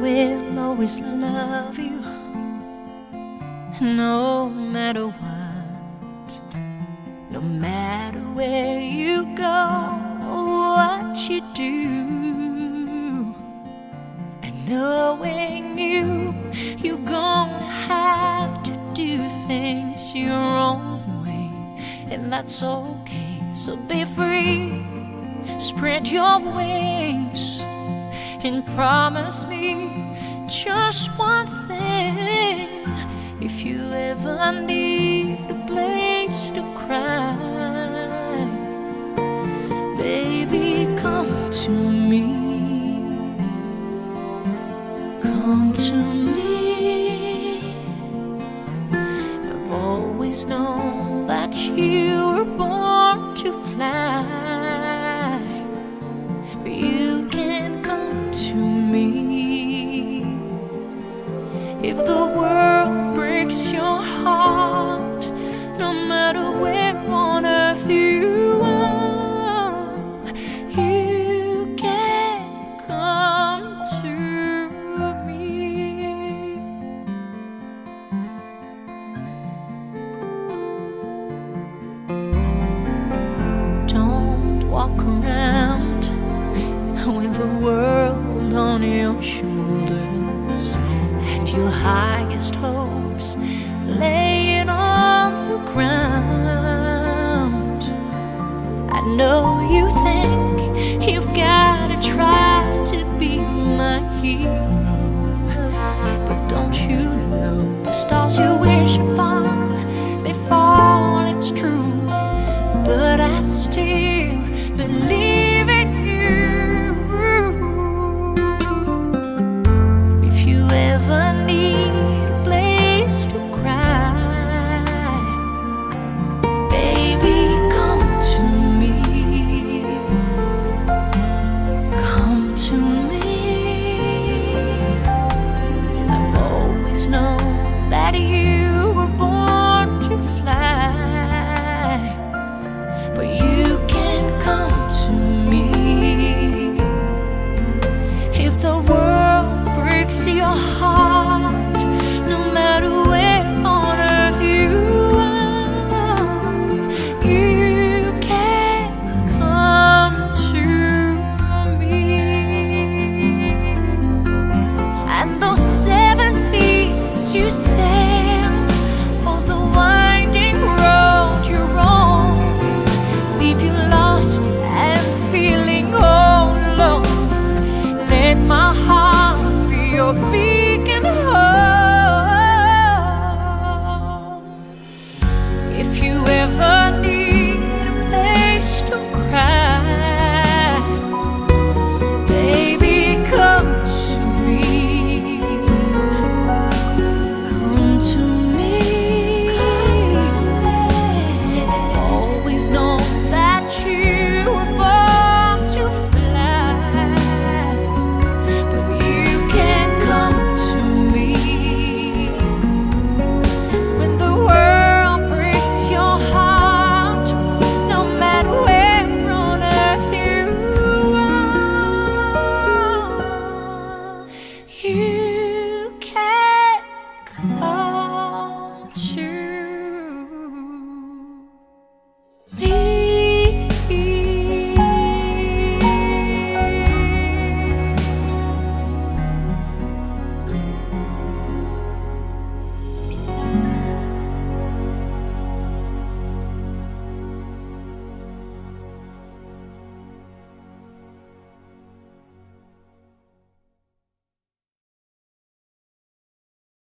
will always love you no matter what, no matter where you go, or what you do, and knowing you, you're gonna have to do things your own way, and that's okay. So be free, spread your wings, and promise me just one thing. If you ever need a place to cry, baby, come to me. Come to me. I've always known that you were born to fly. around with the world on your shoulders and your highest hopes laying on the ground. I know you think you've got to try to be my hero, but don't you know the stars you wish upon? must know that you were born to fly. But you can come to me if the world breaks your heart, no matter where on earth you are. You can come to me, and those.